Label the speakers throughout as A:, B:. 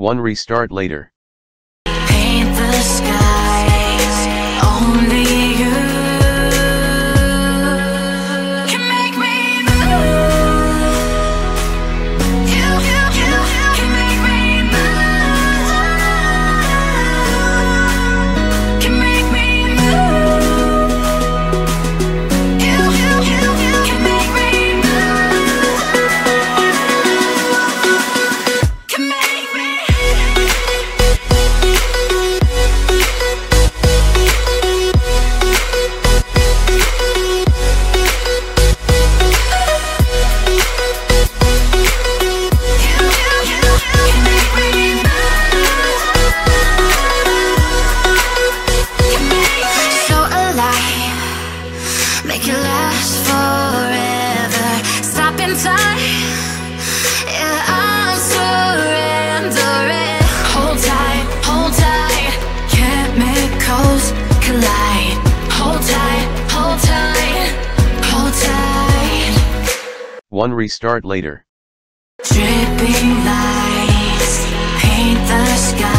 A: 1 restart later.
B: Make it last forever. Stop in time, yeah, I'm surrendering. Hold tight, hold tight, chemicals collide. Hold tight, hold tight, hold tight.
A: One restart later.
B: Dripping lights paint the skies,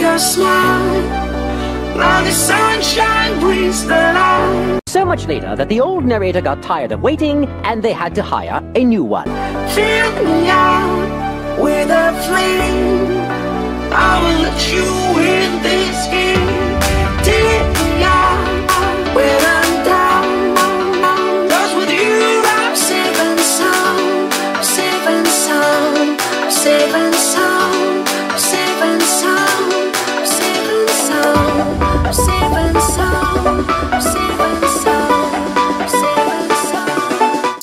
C: your smile. Now the sunshine brings the light.
D: So much later that the old narrator got tired of waiting and they had to hire a new one.
C: Fill me out with a flame. I will let you